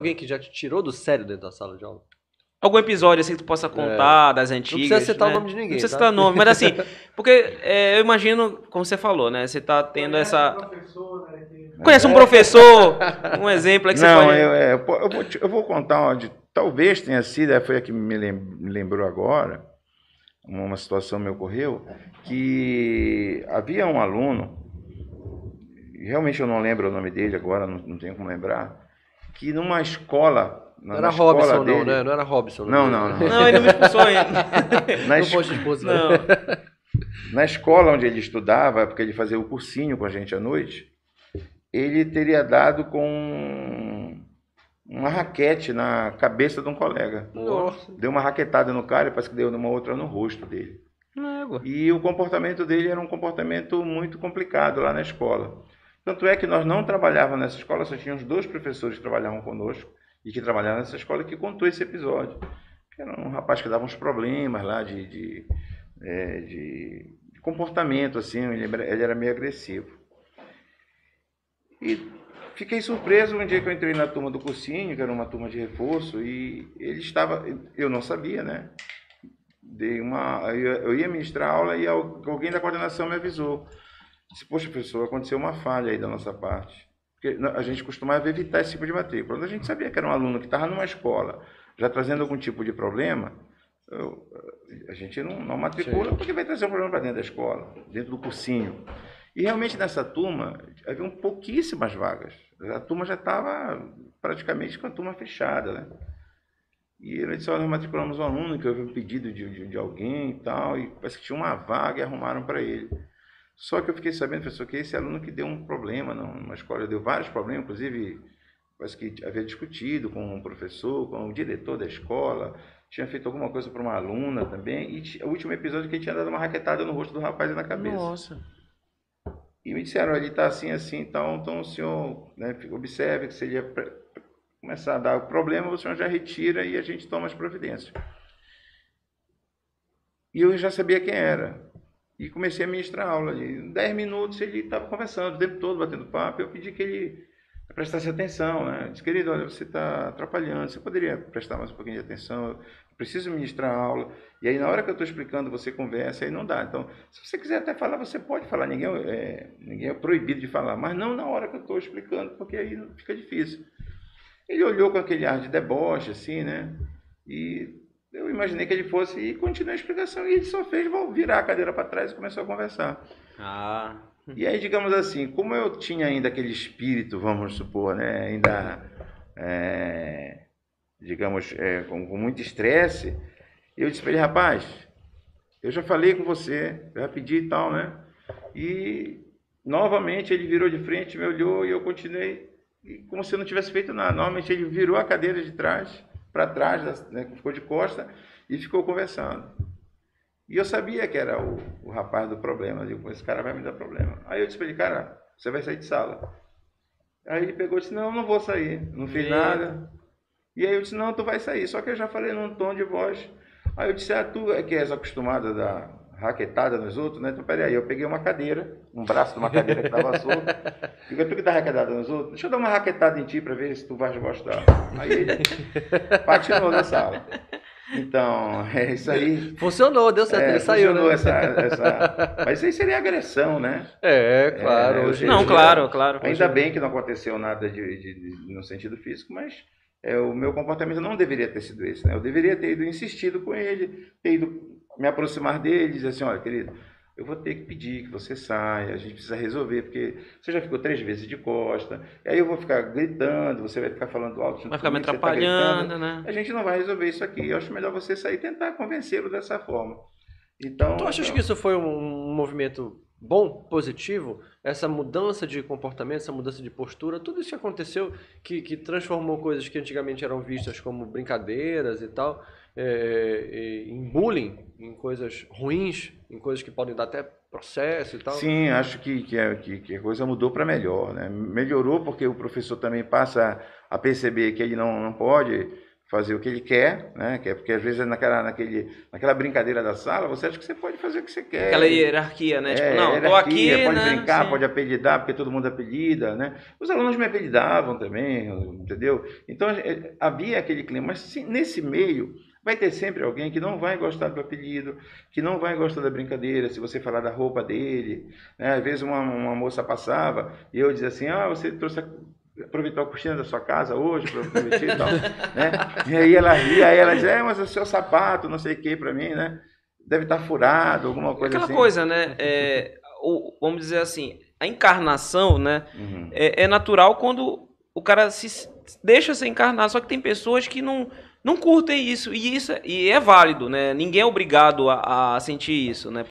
Alguém que já te tirou do sério dentro da sala de aula? Algum episódio assim que tu possa contar das antigas. Não precisa citar né? o nome de ninguém. Não precisa tá? citar nome, mas assim, porque é, eu imagino, como você falou, né? Você tá tendo essa. Professor, né, que- Conhece um professor, um exemplo aí que você Não, pode. eu, é, eu vou, te- eu vou contar onde talvez tenha sido, é, foi a que me lem- me lembrou agora, uma uma situação me ocorreu, que havia um aluno, realmente eu não lembro o nome dele agora, não, não tenho como lembrar, que numa escola. na- Não era Robson, não, dele- né? Não era Robson. Não, né? não, não. Não, ele não me expulsou ainda. Na, Não es- foste expulso, Não. na escola onde ele estudava, porque ele fazia o cursinho com a gente à noite, ele teria dado com uma raquete na cabeça de um colega. Nossa. Deu uma raquetada no cara e parece que deu numa outra no rosto dele. Não, E o comportamento dele era um comportamento muito complicado lá na escola. Tanto é que nós não trabalhávamos nessa escola, só tínhamos dois professores que trabalhavam conosco e que trabalhavam nessa escola que contou esse episódio. Que era um rapaz que dava uns problemas lá de, de, é, de- comportamento, assim, ele, era- ele era meio agressivo. E fiquei surpreso um dia que eu entrei na turma do cursinho, que era uma turma de reforço, e ele estava, eu não sabia, né? Dei uma, eu ia- ministrar aula e al- alguém da coordenação me avisou. Disse, poxa, professor, aconteceu uma falha aí da nossa parte. Porque a gente costumava evitar esse tipo de matrícula. Quando a gente sabia que era um aluno que estava numa escola, já trazendo algum tipo de problema, eu- a gente não, não matricula Sim. porque vai trazer um problema para dentro da escola, dentro do cursinho. E realmente nessa turma, haviam pouquíssimas vagas. A turma já estava praticamente com a turma fechada, né? E ele disse, olha, nós matriculamos um aluno que houve um pedido de, de, de alguém e tal, e parece que tinha uma vaga e arrumaram para ele. Só que eu fiquei sabendo, professor, que esse aluno que deu um problema numa escola, deu vários problemas, inclusive parece que havia discutido com o professor, com o diretor da escola, tinha feito alguma coisa para uma aluna também, e o último episódio que ele tinha dado uma raquetada no rosto do rapaz e na cabeça. Nossa. E me disseram, ele está assim, assim, então, então o senhor né, observe que se ele pre- começar a dar o problema, o senhor já retira e a gente toma as providências. E eu já sabia quem era. E comecei a ministrar aula ali. Em 10 minutos ele estava conversando o tempo todo, batendo papo. Eu pedi que ele prestasse atenção. Né? Disse, querido, olha, você está atrapalhando, você poderia prestar mais um pouquinho de atenção? Eu preciso ministrar aula. E aí, na hora que eu estou explicando, você conversa, aí não dá. Então, se você quiser até falar, você pode falar. Ninguém é, ninguém é proibido de falar, mas não na hora que eu estou explicando, porque aí fica difícil. Ele olhou com aquele ar de deboche, assim, né? E eu imaginei que ele fosse e continuei a explicação. E ele só fez virar a cadeira para trás e começou a conversar. Ah. E aí, digamos assim, como eu tinha ainda aquele espírito, vamos supor, né? Ainda, é, digamos, é, com, com muito estresse, eu disse para ele, rapaz, eu já falei com você, já pedi e tal, né? E novamente ele virou de frente, me olhou e eu continuei como se eu não tivesse feito nada. Normalmente ele virou a cadeira de trás para trás, né, ficou de costa e ficou conversando. E eu sabia que era o, o rapaz do problema. Eu digo, esse cara vai me dar problema. Aí eu disse para ele, cara, você vai sair de sala. Aí ele pegou e disse, não, não vou sair. Não fiz Eita. nada. E aí eu disse, não, tu vai sair. Só que eu já falei num tom de voz. Aí eu disse, ah, tu é que és acostumada a dar raquetada nos outros, né? Então, peraí, eu peguei uma cadeira, um braço de uma cadeira que estava solto. Digo, tu que dá raquetada nos outros? Deixa eu dar uma raquetada em ti para ver se tu vais gostar. Aí ele patinou na sala. Então, é isso aí. Funcionou, deu certo, É, ele saiu, funcionou né? essa, essa... Mas isso aí seria agressão, né? É, claro. É, hoje em Não, dia- claro, claro. Ainda bem que não aconteceu nada de, de- de- no sentido físico, mas é, o meu comportamento não deveria ter sido esse. Né? Eu deveria ter ido insistido com ele, ter ido me aproximar dele e dizer assim, olha, querido, eu vou ter que pedir que você saia, a gente precisa resolver, porque você já ficou três vezes de costa, e aí eu vou ficar gritando, você vai ficar falando alto. junto Vai ficar me tá atrapalhando, né? a gente não vai resolver isso aqui. Eu acho melhor você sair e tentar convencê-lo dessa forma. Então, Tu achas que isso foi um, um movimento bom, positivo? Essa mudança de comportamento, essa mudança de postura, tudo isso que aconteceu, que, que transformou coisas que antigamente eram vistas como brincadeiras e tal, é, é, em bullying, em coisas ruins, em coisas que podem dar até processo e tal? Sim, acho que, que, a- que, que a coisa mudou para melhor. Né? Melhorou porque o professor também passa a perceber que ele não, não pode fazer o que ele quer, né? Que é porque às vezes é naquela, naquele, naquela brincadeira da sala, você acha que você pode fazer o que você quer. Aquela hierarquia, né? É, tipo, não, tô aqui, hierarquia, pode né? brincar, Sim. pode apelidar, porque todo mundo apelida, né? Os alunos me apelidavam também, entendeu? Então eh, havia aquele clima, mas nesse meio vai ter sempre alguém que não vai gostar do apelido, que não vai gostar da brincadeira, se você falar da roupa dele, né? Às vezes uma, uma moça passava e eu dizia assim, ah, você trouxe a aproveitar a coxinha da sua casa hoje para eu vestir e tal, né? E aí ela ria, aí ela dizia, é, mas o seu sapato, não sei o que para mim, né? Deve estar furado, alguma coisa Aquela assim. coisa, né? É, o- vamos dizer assim, a encarnação, né? Uhum. É, é natural quando o cara se deixa ser encarnado. Só que tem pessoas que não, não curtem isso. E isso é- e é válido, né? Ninguém é obrigado a, a sentir isso, né?